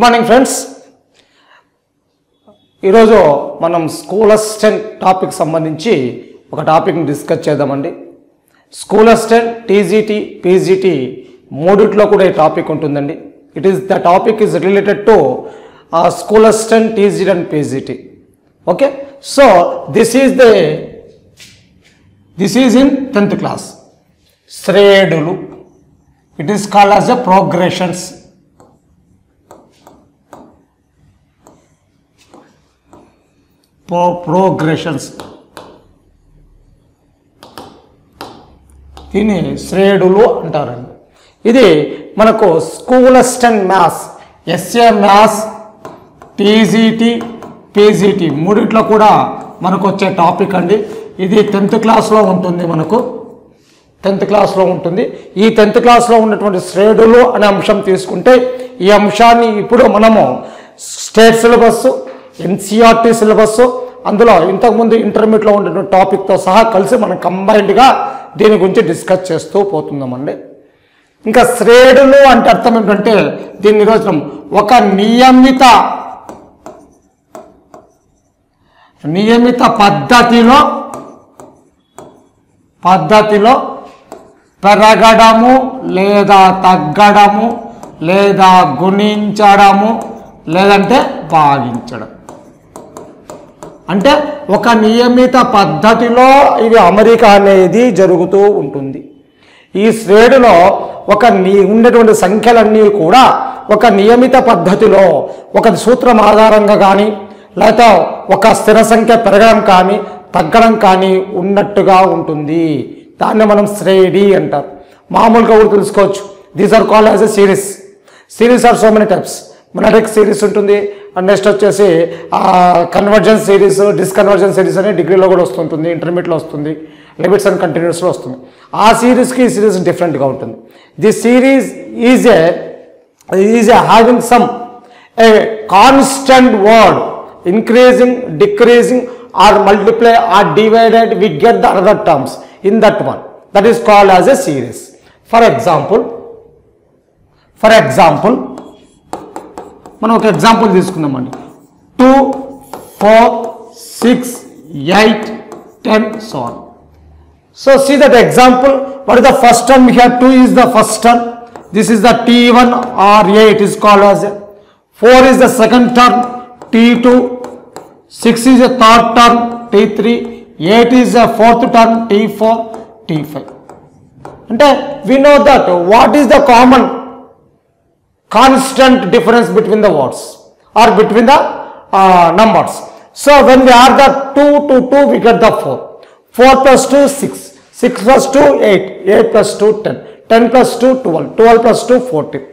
Good morning friends ఈరోజు మనం school assistant topic సంబంధించి ఒక టాపిక్ని డిస్కస్ చేద్దామండి. స్కూల్ అసిస్టెంట్ టీజీటీ పీజీటీ మూడిట్లో కూడా ఈ టాపిక్ ఉంటుందండి. It is the topic is related to school assistant TGT and PGT. Okay so this is the this is in tenth class శ్రేణులు it is called as a progressions progressions దీన్ని శ్రేణులు అంటారండి. ఇది మనకు school maths SA maths TGT PGT మూడిట్లో కూడా మనకు వచ్చే టాపిక్ అండి. ఇది టెన్త్ క్లాస్లో ఉంటుంది మనకు. టెన్త్ క్లాస్లో ఉంటుంది. ఈ టెన్త్ క్లాస్లో ఉన్నటువంటి శ్రేణులు అనే అంశం తీసుకుంటే ఈ అంశాన్ని ఇప్పుడు మనము స్టేట్ సిలబస్ ఎన్సీఆర్టీ సిలబస్ అందులో ఇంతకుముందు ఇంటర్మీడియట్లో ఉండే టాపిక్తో సహా కలిసి మనం కంబైన్డ్గా దీని గురించి డిస్కస్ చేస్తూ పోతున్నామండి. ఇంకా శ్రేణులు అంటే అర్థం ఏంటంటే దీని నిర్వచనం ఒక నియమిత నియమిత పద్ధతిలో పద్ధతిలో పెరగడము లేదా తగ్గడము లేదా గుణించడము లేదంటే భాగించడం. అంటే ఒక నియమిత పద్ధతిలో ఇది అమరిక అనేది జరుగుతూ ఉంటుంది. ఈ శ్రేణిలో ఒక నీ ఉండేటువంటి సంఖ్యలన్నీ కూడా ఒక నియమిత పద్ధతిలో ఒక సూత్రం ఆధారంగా కానీ లేదా ఒక స్థిర సంఖ్య పెరగడం కానీ తగ్గడం కానీ ఉన్నట్టుగా ఉంటుంది. దాన్ని మనం శ్రేణి అంటారు. మామూలుగా కూడా తెలుసుకోవచ్చు. These are call as a series series are so many types monotonic series ఉంటుంది. నెక్స్ట్ వచ్చేసి కన్వర్జెన్స్ సిరీస్ డిస్కన్వర్జెన్స్ సిరీస్ అనే డిగ్రీలో కూడా వస్తుంటుంది ఇంటర్మీడియట్లో వస్తుంది లిమిట్స్ అండ్ కంటిన్యూస్లో వస్తుంది. ఆ సిరీస్కి ఈ సిరీస్ డిఫరెంట్గా ఉంటుంది. The series is a is a having some a constant word increasing decreasing or multiply or divided we get the other terms in that one that is called as a series for example for example మనం ఒక example తీసుకుందామండి two four six eight ten so so see that example what is the first term here 2 is the first term this is the t1 or a it is called as a 4 is the second term t2 6 is a third term t3 8 is a fourth term t4 t5 అంటే we know that what is the common constant difference between the words or between the uh, numbers so when we add the 2 to 2 we get the 4 4 plus 2 6 6 plus 2 8 8 plus 2 10 10 plus 2 12 12 plus 2 14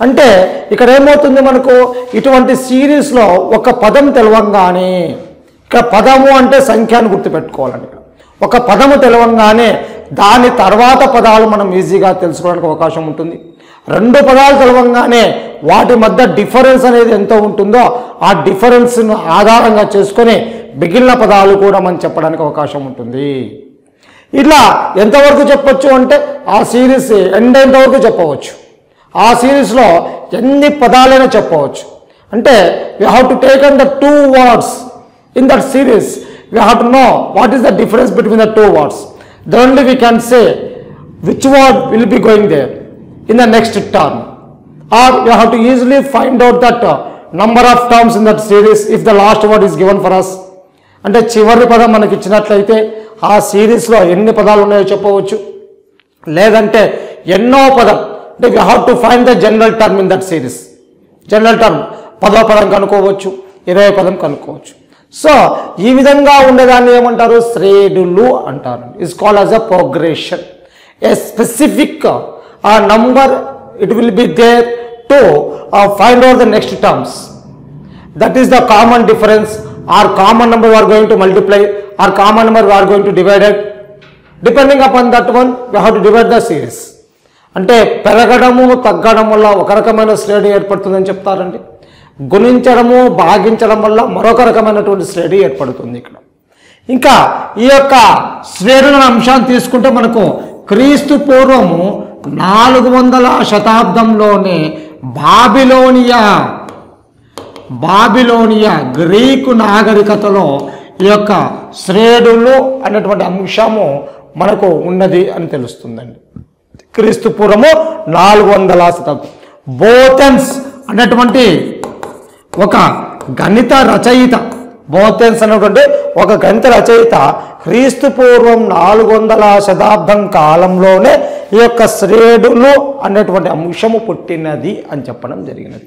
అంటే ఇక్కడ ఏమవుతుంది మనకు ఇటువంటి సిరీస్లో ఒక పదం తెలవంగానే ఇక్కడ పదము అంటే సంఖ్యను గుర్తుపెట్టుకోవాలండి ఒక పదము తెలవంగానే దాని తర్వాత పదాలు మనం ఈజీగా తెలుసుకోవడానికి అవకాశం ఉంటుంది రెండు పదాలు తెలవంగానే వాటి మధ్య డిఫరెన్స్ అనేది ఎంత ఉంటుందో ఆ డిఫరెన్స్ను ఆధారంగా చేసుకొని మిగిలిన పదాలు కూడా మనం చెప్పడానికి అవకాశం ఉంటుంది. ఇట్లా ఎంతవరకు చెప్పొచ్చు అంటే ఆ సిరీస్ ఎండ్ ఎంతవరకు చెప్పవచ్చు. ఆ సిరీస్లో ఎన్ని పదాలైనా చెప్పవచ్చు. అంటే we have to take on the two words in that series we have to know what is the difference between the two words then only we can say which word will be going there in the next term. Or you have to easily find out that uh, number of terms in that series if the last word is given for us. అంటే చివరి పదం మనకి ఇచ్చినట్లయితే ఆ సిరీస్లో ఎన్ని పదాలు ఉన్నాయో చెప్పవచ్చు. లేదంటే ఎన్నో పదం. అంటే we have to find the general term in that series general term పదో పదం కనుక్కోవచ్చు. ఇరవై పదం కనుక్కోవచ్చు. సో ఈ విధంగా ఉండేదాన్ని ఏమంటారు? శ్రేణులు అంటారు. Is call as a progression a specific uh number it will be there to uh, find out the next terms that is the common difference or common number we are going to multiply or common number we are going to divide it depending upon that one we have to divide the series అంటే పెరగడము తగ్గడం వల్ల ఒక రకమైన శ్రేణి ఏర్పడుతుందని చెప్తారండి గుణించడము భాగించడం వల్ల మరొక రకమైనటువంటి శ్రేణి ఏర్పడుతుంది ఇక్కడ ఇంకా ఈ యొక్క శ్రేణుల అంశాన్ని తీసుకుంటే మనకు క్రీస్తు పూర్వము నాలుగు వందల శతాబ్దంలోనే బాబిలోనియా బాబిలోనియా గ్రీకు నాగరికతలో ఈ యొక్క శ్రేణులు అనేటువంటి అంశము మనకు ఉన్నది అని తెలుస్తుందండి. క్రీస్తుపూర్వము నాలుగు వందల శతాబ్దం. బోథెన్స్ అనేటువంటి ఒక గణిత రచయిత బోథెన్స్ అనేటువంటి ఒక గణిత రచయిత క్రీస్తు పూర్వం నాలుగు వందల శతాబ్దం కాలంలోనే ఈ యొక్క శ్రేణులు అనేటువంటి అంశము పుట్టినది అని చెప్పడం జరిగినది.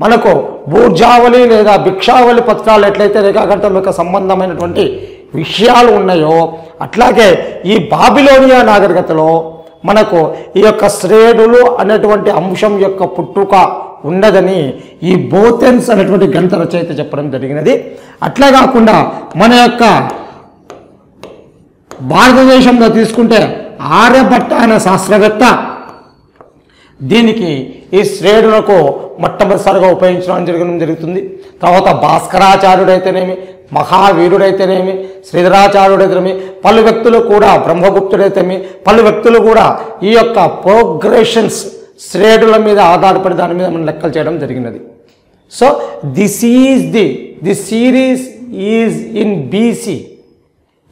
మనకు భూజావళి లేదా భిక్షావళి పత్రాలు ఎట్లయితే రేఖాగంటం యొక్క సంబంధమైనటువంటి విషయాలు ఉన్నాయో అట్లాగే ఈ బాబిలోనియా నాగరికతలో మనకు ఈ యొక్క శ్రేణులు అనేటువంటి అంశం యొక్క పుట్టుక ఉండదని ఈ బోథెన్స్ అనేటువంటి గణిత రచయిత చెప్పడం జరిగినది. అట్లా కాకుండా మన యొక్క భారతదేశంలో తీసుకుంటే ఆర్యభట్ట అనే శాస్త్రవేత్త. దీనికి ఈ శ్రేణులకు మొట్టమొదటిసారిగా ఉపయోగించడం జరగడం జరుగుతుంది. తర్వాత భాస్కరాచార్యుడైతేనేమి మహావీరుడైతేనేమి శ్రీధరాచార్యుడైతేనేమి పలు వ్యక్తులు కూడా బ్రహ్మగుప్తుడైతేమి పలు వ్యక్తులు కూడా ఈ యొక్క ప్రోగ్రెషన్స్ శ్రేణుల మీద ఆధారపడి దాని మీద మనం లెక్కలు చేయడం జరిగినది. So this is the the series is in BC.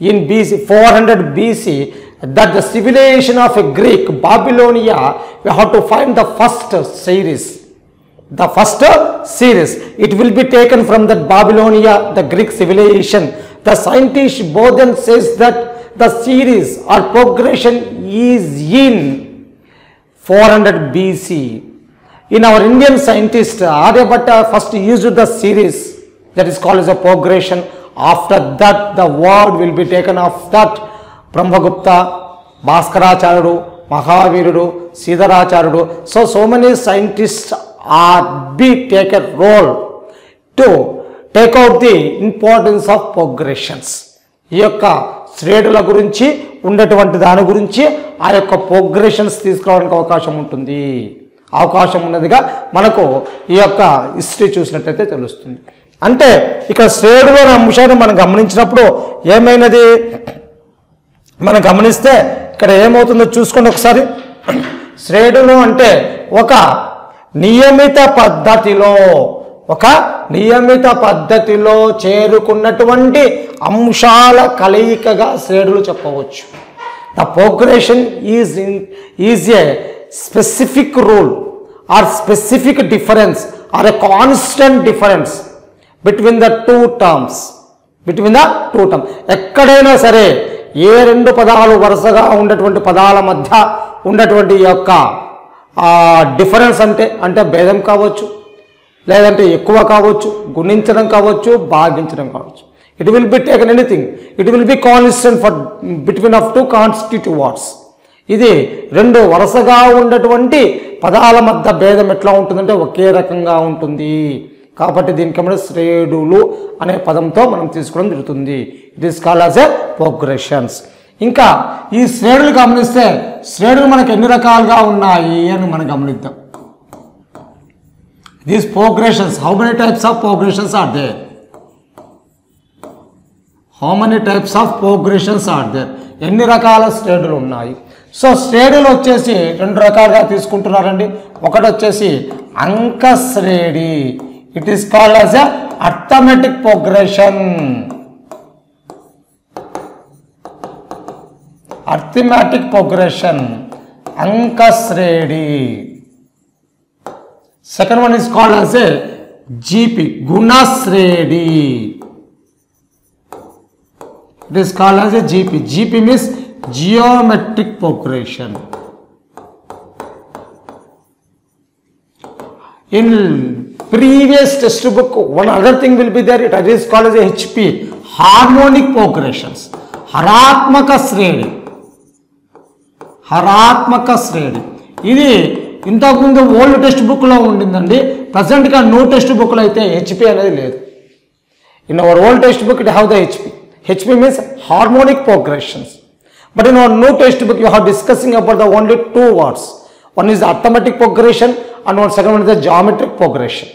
In BC four hundred BC that the civilization of a Greek Babylonia we have to find the first series. The first series. It will be taken from that Babylonia the Greek civilization. The scientist Boden says that the series or progression is in 400 BC in our Indian scientist Aryabhatta first used the series. That is called as a progression. After that the word will be taken of that Brahmagupta భాస్కరాచార్యుడు మహావీరుడు సీధరాచార్యుడు so so many scientist are be take a role to take out the importance of progressions ఈ యొక్క శ్రేణుల గురించి ఉండేటువంటి దాని గురించి ఆ యొక్క ప్రోగ్రెషన్స్ తీసుకోవడానికి అవకాశం ఉంటుంది. అవకాశం ఉన్నదిగా మనకు ఈ యొక్క హిస్టరీ చూసినట్లయితే తెలుస్తుంది. అంటే ఇక్కడ శ్రేణులు అనే అంశాన్ని మనం గమనించినప్పుడు ఏమైనది? మనం గమనిస్తే ఇక్కడ ఏమవుతుందో చూసుకోండి ఒకసారి. శ్రేణులు అంటే ఒక నియమిత పద్ధతిలో ఒక నియమిత పద్ధతిలో చేరుకున్నటువంటి అంశాల కలయికగా శ్రేణులు చెప్పవచ్చు. The progression is in is a specific rule or specific difference or a constant difference between the two terms between the two term ఎక్కడైనా సరే ఏ రెండు పదాలు వరుసగా ఉన్నటువంటి పదాల మధ్య ఉన్నటువంటి యొక్క డిఫరెన్స్ అంటే అంటే భేదం కావచ్చు లేదంటే ఎక్కువ కావచ్చు గుణించడం కావచ్చు భాగించడం కావచ్చు. It will be taken anything it will be constant for between of two constitutive words ఇది రెండు వరుసగా ఉన్నటువంటి పదాల మధ్య భేదం ఎట్లా ఉంటుందంటే ఒకే రకంగా ఉంటుంది. కాబట్టి దీనికి మన శ్రేణులు అనే పదంతో మనం తీసుకోవడం జరుగుతుంది. It is call as a progressions ఇంకా ఈ శ్రేణులు గమనిస్తే శ్రేణులు మనకు ఎన్ని రకాలుగా ఉన్నాయి అని మనం గమనిద్దాం. These progressions how many types of progressions are there how many types of progressions are there ఎన్ని రకాల శ్రేణులు ఉన్నాయి? సో శ్రేణులు వచ్చేసి రెండు రకాలుగా తీసుకుంటున్నారండి. ఒకటి వచ్చేసి అంక It is called as a arithmetic progression. Arithmetic progression. Ankas Second one is called as a GP. gunasredi It is called as a GP. GP means geometric progression. In previous text book one other thing will be there it is called HP harmonic progressions హరాత్మక శ్రేణి హరాత్మక శ్రేణి ఇది ఇంతకుముందు old text బుక్లో ఉండిందండి. ప్రజెంట్గా no test బుక్లో అయితే HP అనేది లేదు. In our old text book it have the HP HP means harmonic progressions but in our no test book you have discussing about the only two words one is arithmetic progression and one second one is the geometric progression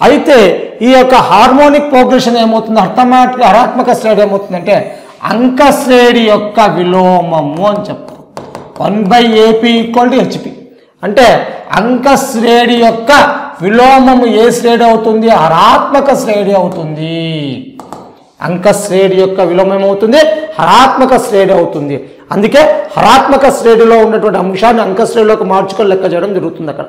అయితే ఈ యొక్క harmonic progression ఏమవుతుంది? అర్థమాటిక హరాత్మక శ్రేణి ఏమవుతుందంటే అంకశ్రేణి యొక్క విలోమము అని చెప్తారు. One by AP equal to HP అంటే అంకశ్రేణి యొక్క విలోమము ఏ శ్రేణి అవుతుంది? హరాత్మక శ్రేణి అవుతుంది. అంకశ్రేణి యొక్క విలోమం ఏమవుతుంది? హరాత్మక శ్రేణి అవుతుంది. అందుకే హరాత్మక శ్రేణిలో ఉన్నటువంటి అంశాన్ని అంకశ్రేణిలోకి మార్చుకొని లెక్క చేయడం జరుగుతుంది అక్కడ.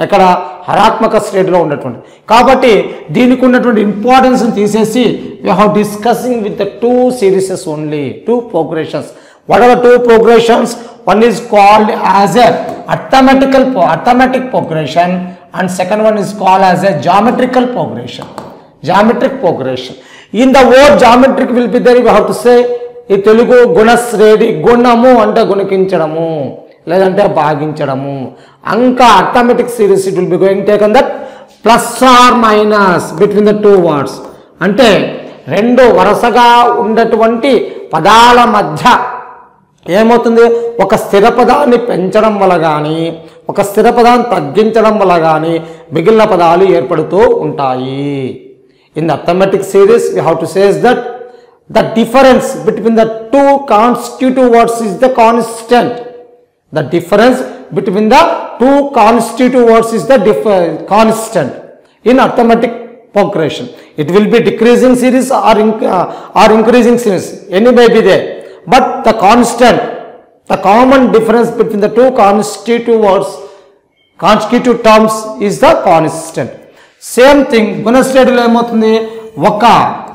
ఎక్కడ హరాత్మక శ్రేణిలో ఉన్నటువంటి కాబట్టి దీనికి ఉన్నటువంటి ఇంపార్టెన్స్ని తీసేసి we have discussing with the two serieses only two progressions what are two progressions one is called as a arithmetical arithmetic progression and second one is called as a geometrical progression geometric progression in the word geometric will be there you have to say ఈ తెలుగు గుణశ్రేణి గుణము అంటే గుణకించడము లేదంటే భాగించడము. అంక arithmetic series it will be going taken that plus or minus between the two words అంటే రెండు వరుసగా ఉన్నటువంటి పదాల మధ్య ఏమవుతుంది? ఒక స్థిర పదాన్ని పెంచడం వల్ల కానీ ఒక స్థిర పదాన్ని తగ్గించడం వల్ల కానీ మిగిలిన పదాలు ఏర్పడుతూ ఉంటాయి. In the arithmetic series you have to says that the difference between the two constitutive words is the constant the difference between the two constitutive words is the dif- constant in arithmetic progression it will be decreasing series or, in- uh, or increasing series any may be there but the constant the common difference between the two constitutive words constitutive terms is the constant same thing గుణశ్రేణిలో ఏమవుతుంది ఒక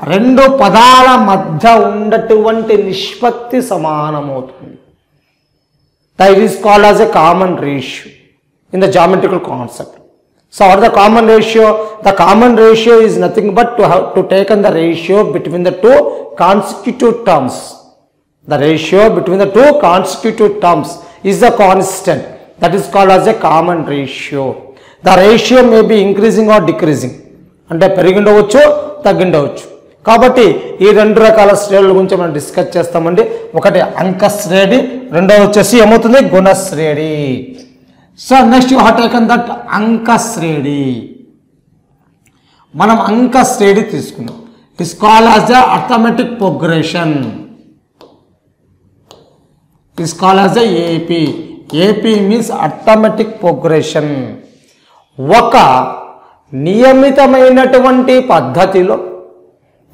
రెండు పదాల మధ్య ఉన్నటువంటి నిష్పత్తి సమానమవుతుంది that is called as a common ratio in the geometrical concept. So what the common ratio? The common ratio is nothing but to have to take on the ratio between the two constitutive terms. The ratio between the two constitutive terms is the constant. That is called as a common ratio. The ratio may be increasing or decreasing. అంటే పెరిగిండవచ్చు తగ్గిండవచ్చు కాబట్టి ఈ రెండు రకాల శ్రేణుల గురించి మనం discuss చేస్తామండి. ఒకటి అంక శ్రేణి వచ్చేసి ఏమవుతుంది? గుణశ్రేణి. So next you had taken that అంక శ్రేణి మనం అంక శ్రేణి తీసుకున్నాం is call as the arithmetic progression is call as the AP AP means arithmetic progression ఒక నియమితమైనటువంటి పద్ధతిలో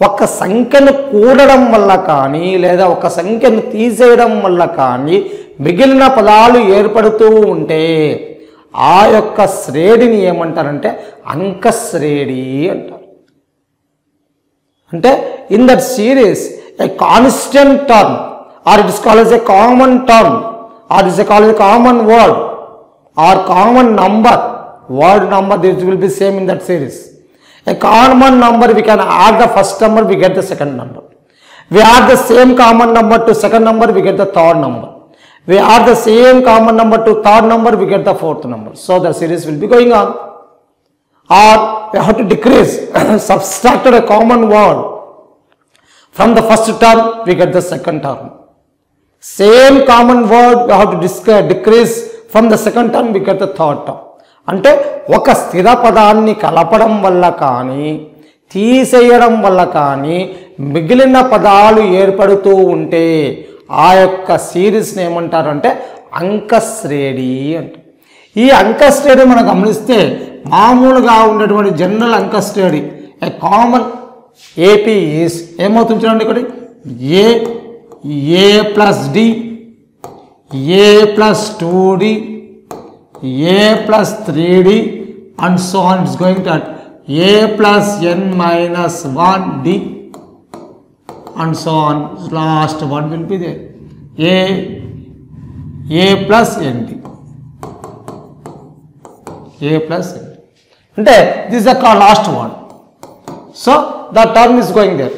ఒక సంఖ్యను కూడడం వల్ల కానీ లేదా ఒక సంఖ్యను తీసేయడం వల్ల కానీ మిగిలిన పదాలు ఏర్పడుతూ ఉంటే ఆ యొక్క శ్రేణిని ఏమంటారంటే అంకశ్రేణి అంటారు. అంటే in that series a constant term or it is call as a common term or is a call as common word or common number word number this will be same in that series A common number we can add the first number, we get the second number. We add the same common number to second number, we get the third number. We add the same common number to third number, we get the fourth number. So the series will be going on. Or we have to decrease, subtracted a common word. From the first term, we get the second term. Same common word, we have to decrease from the second term, we get the third term. అంటే ఒక స్థిర పదాన్ని కలపడం వల్ల కానీ తీసేయడం వల్ల కానీ మిగిలిన పదాలు ఏర్పడుతూ ఉంటే ఆ యొక్క సిరీస్ని ఏమంటారంటే అంకశ్రేణి అంట ఈ అంకశ్రేణి మనం గమనిస్తే మామూలుగా ఉండేటువంటి జనరల్ అంకశ్రేణి ఏ కామన్ ఏపీ ఈస్ ఏమవుతుంది చూడండి ఇక్కడ. A a plus d a plus two d a plus three d and so on it's going to a plus n minus one d and so on last one will a a plus n d a plus n అంటే this the last one so the term is going there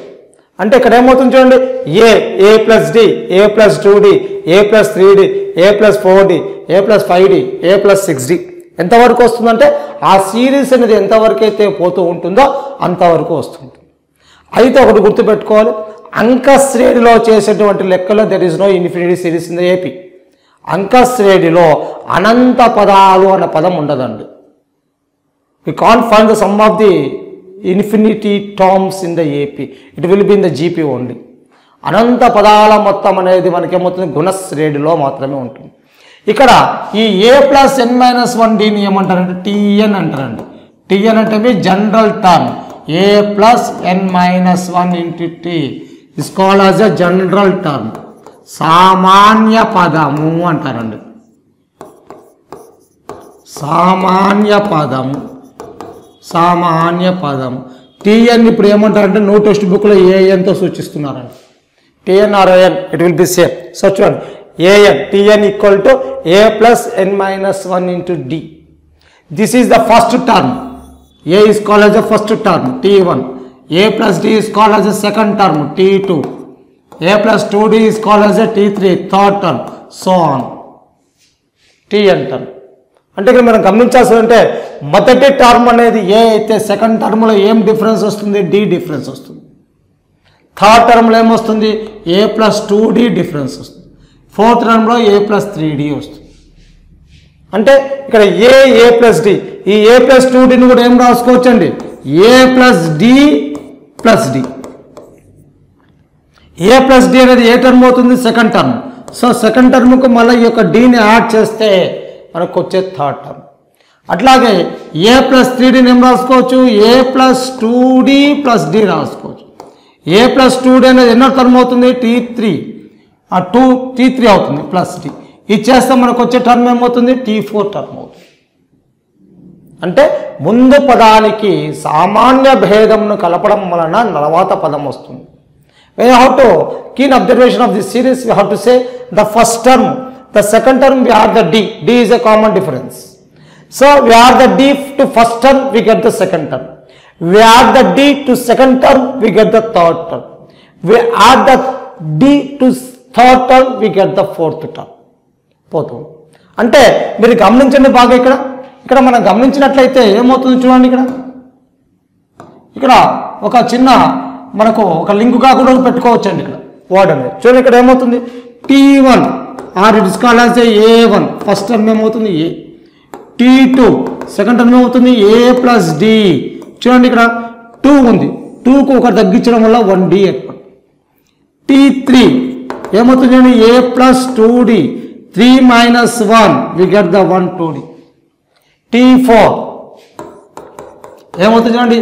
అంటే ఇక్కడ ఏమవుతుంది చూడండి? A a plus d a plus two d a plus three d a plus four d a plus five d a plus six d ఎంతవరకు వస్తుందంటే ఆ series అనేది ఎంతవరకు అయితే పోతూ ఉంటుందో అంతవరకు వస్తుంది. అయితే ఒకటి గుర్తుపెట్టుకోవాలి. అంక శ్రేణిలో చేసేటువంటి లెక్కలో there is no infinity series in the AP అంక శ్రేణిలో అనంత పదాలు అన్న పదం ఉండదండి. We can find the sum of the infinity terms in the AP it will be in the GP only అనంత పదాల మొత్తం అనేది మనకేమవుతుంది? గుణశ్రేణిలో మాత్రమే ఉంటుంది. ఇక్కడ ఈ a plus n minus one డిని ఏమంటారంటే టిఎన్ అంటారండి. టిఎన్ అంటే మీ general term a plus n minus one into t is call as a general term సామాన్య పదము అంటారండి. సామాన్య పదం సామాన్య పదం టీఎన్ ఇప్పుడు ఏమంటారంటే నో టెక్స్ట్ బుక్లో ఏఎన్తో సూచిస్తున్నారండి. T N it will be same so చూడండి A N T N equal to a plus n minus one into d this is the first term a is called as the first term t1 a plus d is called as the second term t2 a plus 2d is called as a t3 third term so on. Tn term. అంటే ఇక్కడ మనం గమనించాల్సి అంటే మొదటి term అనేది ఏ అయితే second టర్మ్లో ఏం difference వస్తుంది? డి డిఫరెన్స్ వస్తుంది. థర్డ్ టర్మ్లో ఏమొస్తుంది a plus two d difference వస్తుంది. ఫోర్త్ టర్మ్లో ఏ ప్లస్ త్రీ డి వస్తుంది. అంటే ఇక్కడ ఏ ఏ ప్లస్ డి? ఈ ఏ ప్లస్ టూ డిని కూడా ఏం రాసుకోవచ్చు అండి a plus d plus d. A plus d అనేది ఏ టర్మ్ అవుతుంది సెకండ్ టర్మ్. సో సెకండ్ టర్మ్కు మళ్ళీ ఈ యొక్క డిని యాడ్ చేస్తే మనకు వచ్చే థర్డ్ టర్మ్. అట్లాగే ఏ ప్లస్ త్రీ డిని ఏం రాసుకోవచ్చు? A plus two D plus D రాసుకోవచ్చు. ఏ ప్లస్ టూ డి అనేది ఎన్నో టర్మ్ అవుతుంది? T three. ఆ టూ టీ త్రీ అవుతుంది ప్లస్ టీ ఇచ్చేస్తే మనకు వచ్చే టర్మ్ ఏమవుతుంది? టీ ఫోర్ టర్మ్ అవుతుంది. అంటే ముందు పదానికి సామాన్య భేదమును కలపడం వలన నలవాత పదం వస్తుంది. Way how to keen observation of the series we how to say the first term the second term we are the D D is a common difference so we are the D to first term we get the second term we are the D to second term we get the third term we are the D to third term we get the fourth term పోతాం. అంటే మీరు గమనించండి బాగా ఇక్కడ. ఇక్కడ మనం గమనించినట్లయితే ఏమవుతుంది చూడండి ఇక్కడ. ఇక్కడ ఒక చిన్న మనకు ఒక లింకుగా కూడా పెట్టుకోవచ్చు అండి ఇక్కడ. వర్డ్ అనేది. చూడండి ఇక్కడ ఏమవుతుంది? T one or it is call as A one first term ఏమవుతుంది? A T two second term ఏమవుతుంది? ఏ ప్లస్ డి చూడండి ఇక్కడ. టూ ఉంది. టూకు ఒక తగ్గించడం వల్ల వన్ డి ఏర్పడు టీ త్రీ ఏమవుతుంది చూడండి A plus two D three minus one we get the one two D T four ఏమవుతుంది చూడండి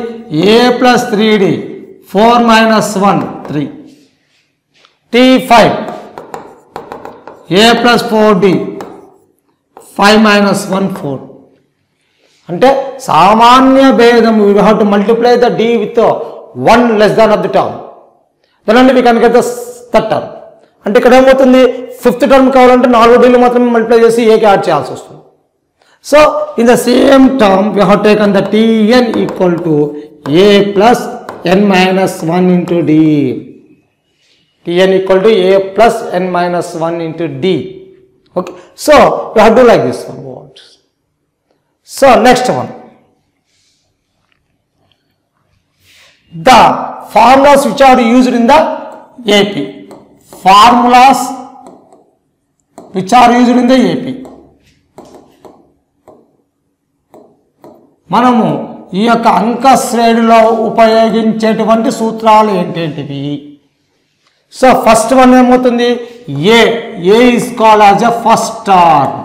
A plus three D four minus one three T five A plus four D five minus one four అంటే సామాన్య భేదం you have to multiply the D with one less than of the term then అండి we can get the third term అంటే ఇక్కడ ఏమవుతుంది fifth term కావాలంటే నాలుగు deal మాత్రమే మల్టిప్లై చేసి ఏకి యాడ్ చేయాల్సి వస్తుంది. So in the same term we have taken the TN equal to A plus N minus one into D TN equal to A plus N minus one into D okay so you have to like this one what so next one the formulas which are used in the AP. Formulas which are used in the AP. మనము ఈ యొక్క అంక శ్రేణిలో ఉపయోగించేటువంటి సూత్రాలు ఏంటేంటివి? So first one ఏమవుతుంది? A A is call as a first term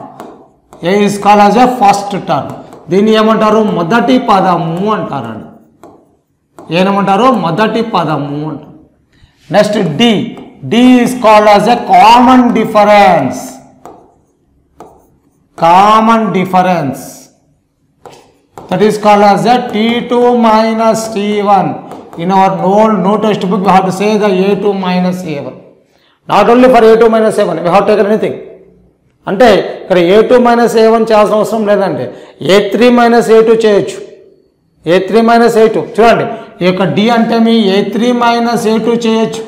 A is call as a first term దీన్ని ఏమంటారు? మొదటి పదము అంటారండి. ఏమంటారు మొదటి పదము అంటారు. Next D D is called as a common difference common difference That is called as a T two minus In one in our no no textbook we have to say the A two minus A one not only for A two minus అంటే ఇక్కడ A two minus A one చేయాల్సిన అవసరం లేదండి. A three minus A two చేయొచ్చు. A three minus A two చూడండి ఈ యొక్క D అంటే మీ A three minus A two చేయొచ్చు.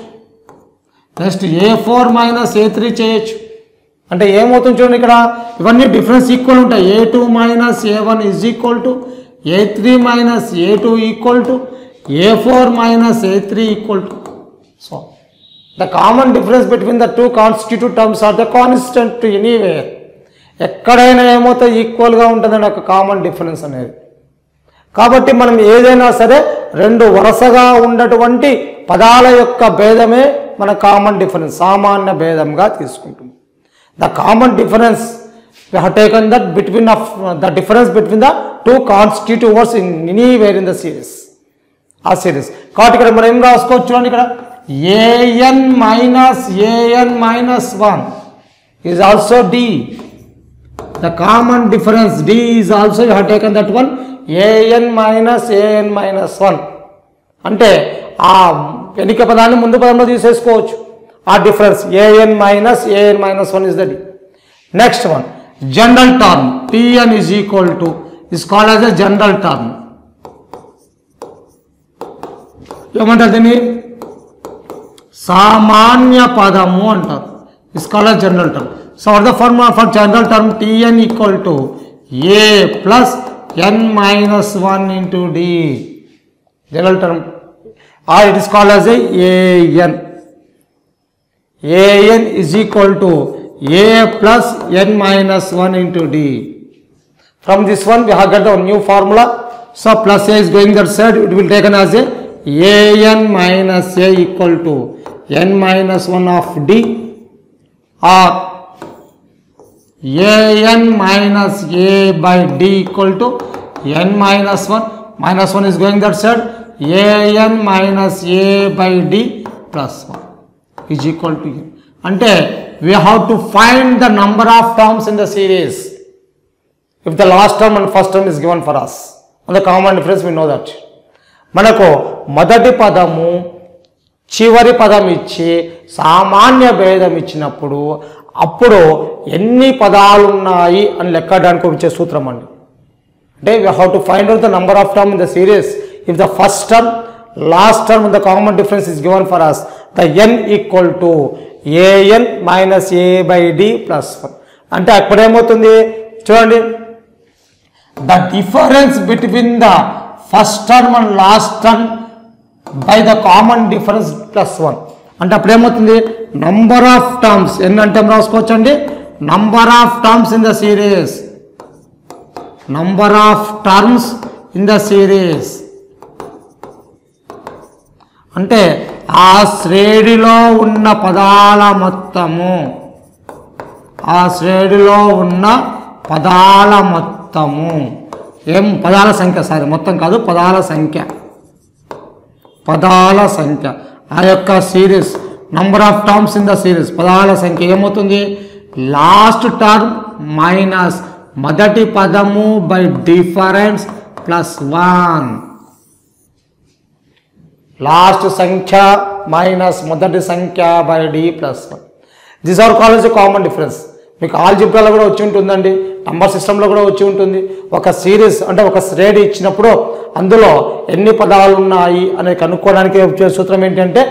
Next A four minus A three చేయొచ్చు. అంటే ఏమవుతుంది చూడండి ఇక్కడ? ఇవన్నీ డిఫరెన్స్ ఈక్వల్ ఉంటాయి. A two minus A one is equal to A three minus A two equal to A four minus A three equal to so the common difference between the two constitute terms are the constant to anywhere ఎక్కడైనా ఏమవుతాయి ఈక్వల్గా ఉంటుందండి ఒక common difference అనేది. కాబట్టి మనం ఏదైనా సరే రెండు వరుసగా ఉన్నటువంటి పదాల యొక్క భేదమే మన కామన్ డిఫరెన్స్ సామాన్య భేదంగా తీసుకుంటుంది. The common difference we have taken that between of difference the difference between the two constitutive words in anywhere in the series ఆ సిరీస్ కాబట్టి ఇక్కడ మనం ఏం రాసుకోవచ్చు చూడండి ఇక్కడ. AN minus AN minus one is also D the common difference D is also you taken that one AN minus AN minus one అంటే ఆ ఎన్నిక పదాన్ని ముందు పదంలో తీసేసుకోవచ్చు. ఆ difference AN minus AN minus one is the D. Next one general term TN is equal to is called as a general term. ఏమంటారు దీన్ని? సామాన్య పదము అంటారు. Is called general term. So what the formula for general term? TN equal to A plus N minus one into D. General term. or it is called as a AN. AN is equal to A plus N minus 1 into D. From this one we have got a new formula. So plus A is going that side it will taken as a AN minus A equal to N minus 1 of D or an minus a by d equal to n minus 1 minus 1 is going that side AN minus A by D plus one is equal to you. అంటే we have to find the number of terms in the series if the last term and first term is given for us and the common difference we know that మనకు మొదటి పదము చివరి పదం ఇచ్చి సామాన్య భేదం ఇచ్చినప్పుడు అప్పుడు ఎన్ని పదాలు ఉన్నాయి అని లెక్కడానికి వచ్చే సూత్రం అండి. అంటే we how to find out the number of term in the series if the first term last term the the common difference is given for us the n equal to an minus a by d plus 1 అంటే అక్కడ ఏమవుతుంది? చూడండి. The difference between the first term and last term by the common difference plus one అంటే అప్పుడు ఏమవుతుంది? Number of terms ఎన్ని అంటే రాసుకోవచ్చు అండి number of terms in the series number of terms in the series అంటే ఆ శ్రేణిలో ఉన్న పదాల మొత్తము. ఆ శ్రేణిలో ఉన్న పదాల మొత్తము. ఏం పదాల సంఖ్య? సారీ మొత్తం కాదు పదాల సంఖ్య. పదాల సంఖ్య. ఆ యొక్క series number of terms in the series పదాల సంఖ్య ఏమవుతుంది? లాస్ట్ టర్మ్ మైనస్ మొదటి పదము by difference plus one last సంఖ్య మైనస్ మొదటి సంఖ్య by D plus one. This are called common difference మీకు ఆల్జిబ్రాలో కూడా వచ్చి ఉంటుందండి. నంబర్ సిస్టంలో కూడా వచ్చి ఉంటుంది. ఒక సిరీస్ అంటే ఒక శ్రేణి ఇచ్చినప్పుడు అందులో ఎన్ని పదాలు ఉన్నాయి అనేది కనుక్కోవడానికి వచ్చే సూత్రం ఏంటంటే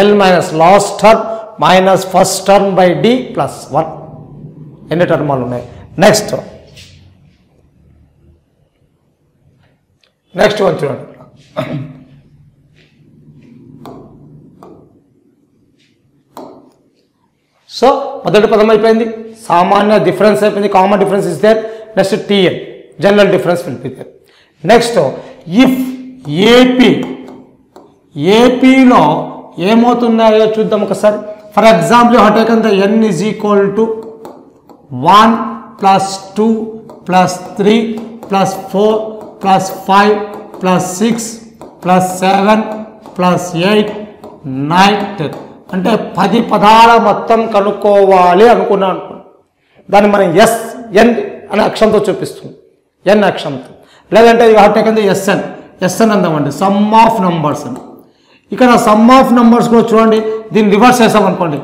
L minus last term minus first term by D plus one ఎన్ని టర్మాలు ఉన్నాయి? నెక్స్ట్ నెక్స్ట్ వన్ చూడండి. సో మొదటి పదం అయిపోయింది. సామాన్య డిఫరెన్స్ అయిపోయింది. Common difference is there next TN general difference will be there next if AP ఏపీలో ఏమవుతున్నాయో చూద్దాం ఒకసారి. For example what taken the N is equal to one plus two plus three plus four plus five plus six plus seven plus eight nine ten అంటే పది పదాల మొత్తం కనుక్కోవాలి అనుకున్నాను దాన్ని మనం ఎస్ ఎన్ అనే అక్షరంతో చూపిస్తుంది. ఎన్ అక్షరంతో. లేదంటే you have taken the SN SN అందామండి. Sum of numbers అని. ఇక్కడ సమ్ ఆఫ్ నంబర్స్ కూడా చూడండి. దీన్ని రివర్స్ చేసామనుకోండి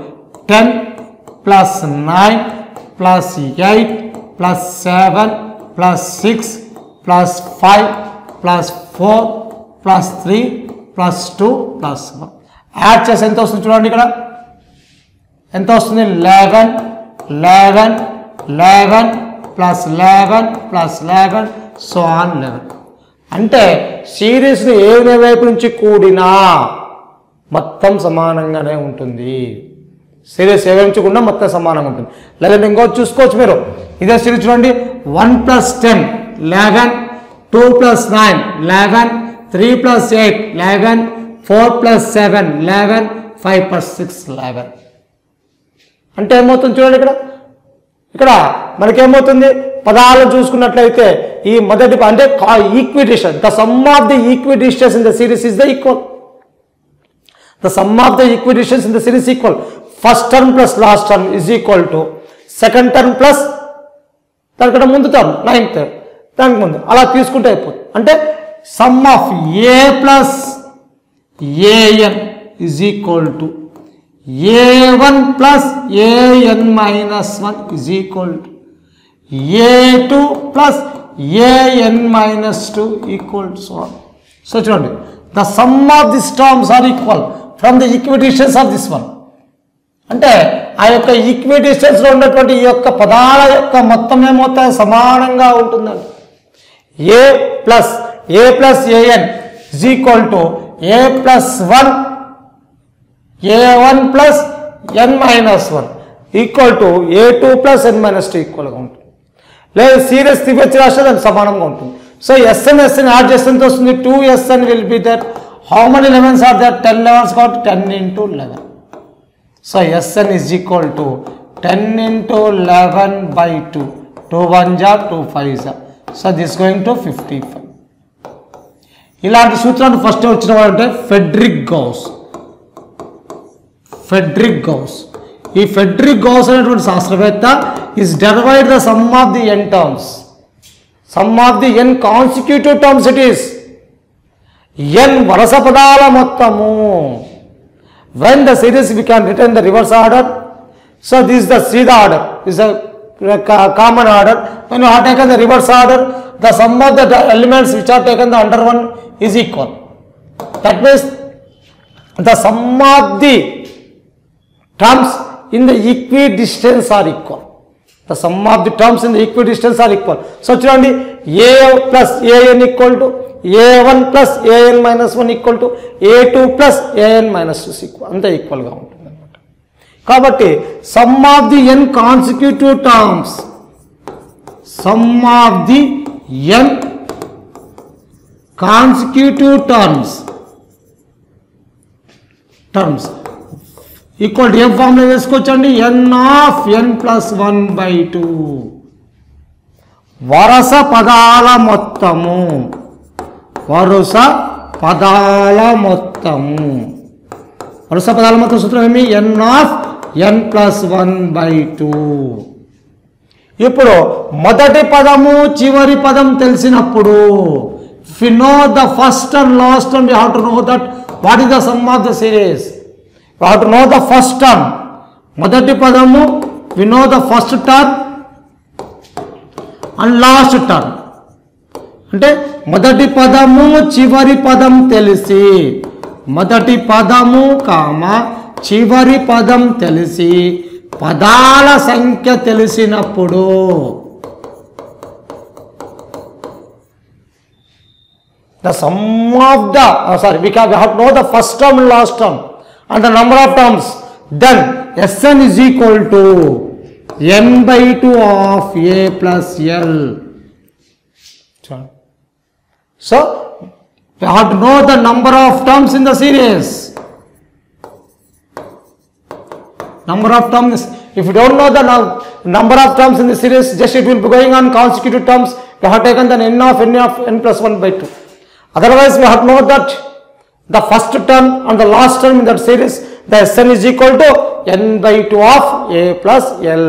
ten plus nine plus eight plus seven plus six plus five plus four plus three plus two plus one. Add చేసి ఎంత వస్తుంది చూడండి ఇక్కడ. ఎంత వస్తుంది? Eleven eleven eleven plus eleven plus eleven so on eleven. అంటే సిరీస్ని ఏ వైపు నుంచి కూడినా మొత్తం సమానంగానే ఉంటుంది. సిరీస్ ఏ వైపు నుంచి కూడా మొత్తం సమానంగా ఉంటుంది. లేదంటే ఇంకో చూసుకోవచ్చు మీరు. ఇదే సిరీస్ చూడండి. One plus ten eleven two plus nine eleven three plus eight eleven four plus seven eleven five plus six eleven. అంటే ఏమవుతుంది చూడండి ఇక్కడ. ఇక్కడ మనకేమవుతుంది? పదాలను చూసుకున్నట్లయితే ఈ మొదటి అంటే equation the sum of the equations in the series is the equal the sum of the equations in the series equal first term plus last term is equal to second term plus దానికంటే ముందు term ninth దానికి ముందు. అలా తీసుకుంటే అయిపోతుంది. అంటే sum of A plus AN is equal to A one plus AN minus one is equal to A two plus AN minus two equal to so so చూడండి the sum of this terms are equal from the equations of this one. అంటే ఆ యొక్క ఈక్విడిషన్స్ ఉన్నటువంటి ఈ యొక్క పదాల యొక్క మొత్తం ఏమవుతాయి? సమానంగా ఉంటుందండి. A plus A plus AN is equal to A plus one A one plus N minus one equal to A two plus N minus two ఈక్వల్గా ఉంటుంది. లేదు సీరియస్ తివ్వచ్చి రాస్తే దానికి సమానంగా ఉంటుంది. సో ఎస్ఎన్ ఎస్ఎన్ యాడ్ చేస్తే ఎంత వస్తుంది. Two SN will be that how many elevens are that ten elevens కాబట్టి ten into eleven so SN is equal to ten into eleven by two two one జా two five జా so this going to fifty five ఇలాంటి సూత్రాన్ని first వచ్చిన వాడంటే Frederick Gauss. Friedrich Gauss. ఈ Friedrich Gauss అనేటువంటి శాస్త్రవేత్త is derived the sum of the N terms sum of the N consecutive terms it is N వరస పదాల మొత్తము. When the series we can return the reverse order so this the సీదా order is a common order then are taken the reverse order the sum of the elements which are taken the under one is equal that means the sum of the terms in the equidistance are equal the sum of the terms in the equidistance are equal so చూడండి A plus AN equal to A one plus AN minus one equal to A two plus AN minus two equal అంతా ఈక్వల్గా ఉంటుంది. కాబట్టి sum of the N consecutive terms sum of the N consecutive terms terms equal to ఏం formula వేసుకోవచ్చండి? N of N plus one by two వరస పదాల మొత్తము. వరుస పదాల మొత్తము. వరుస పదాల మొత్తం సూత్రం ఏమి? N of N plus one by two ఇప్పుడు మొదటి పదము చివరి పదం తెలిసినప్పుడు we know the first and last and you have to know that what is the sum of the series you have to know the first term మొదటి పదము we know the first term and last term అంటే మొదటి పదము చివరి పదం తెలిసి మొదటి పదము కామ చివరి పదం తెలిసి పదాల సంఖ్య తెలిసినప్పుడు the sum of the sorry we can have know the first term last term and the number of terms then SN is equal to N by two of A plus L so we have know the number of terms in the series number of terms. If you don't know the number of terms in the series just it will be going on consecutive terms. You have taken the n of n of n plus 1 by 2 otherwise we have to know that the first term and the last term in that series the Sn is equal to n by 2 of a plus l